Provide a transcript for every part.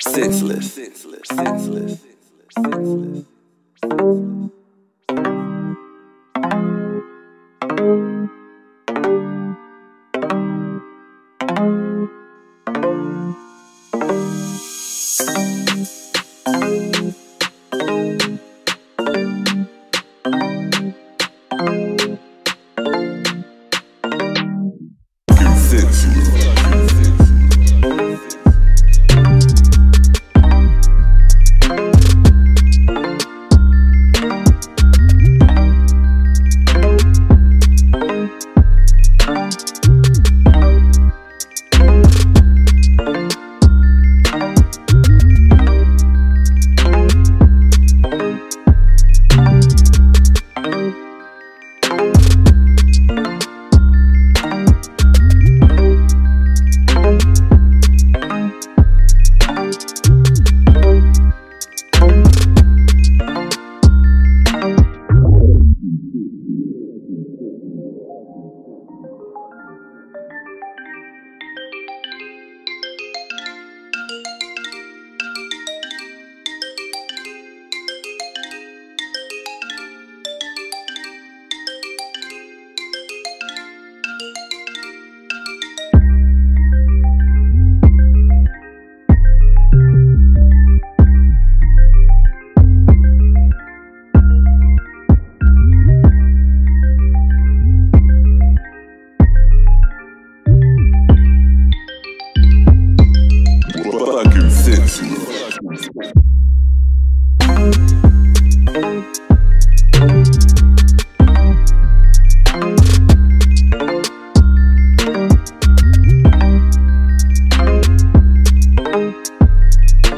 Senseless. Senseless. Senseless. Senseless. fucking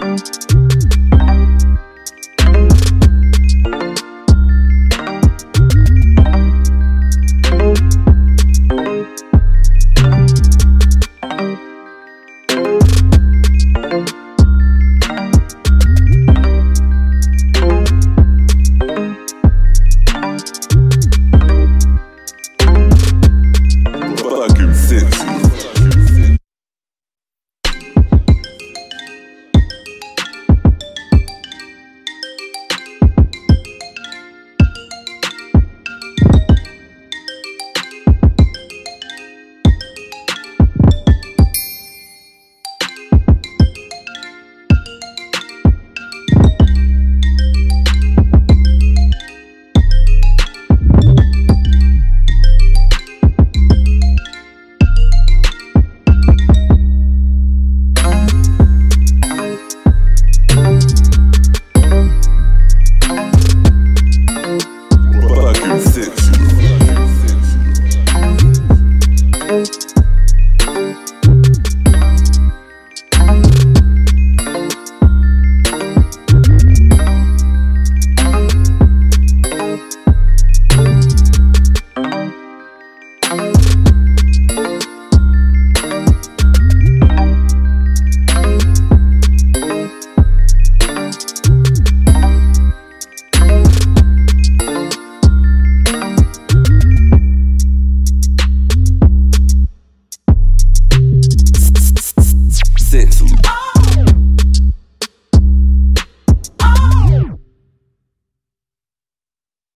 fucking fucking Since.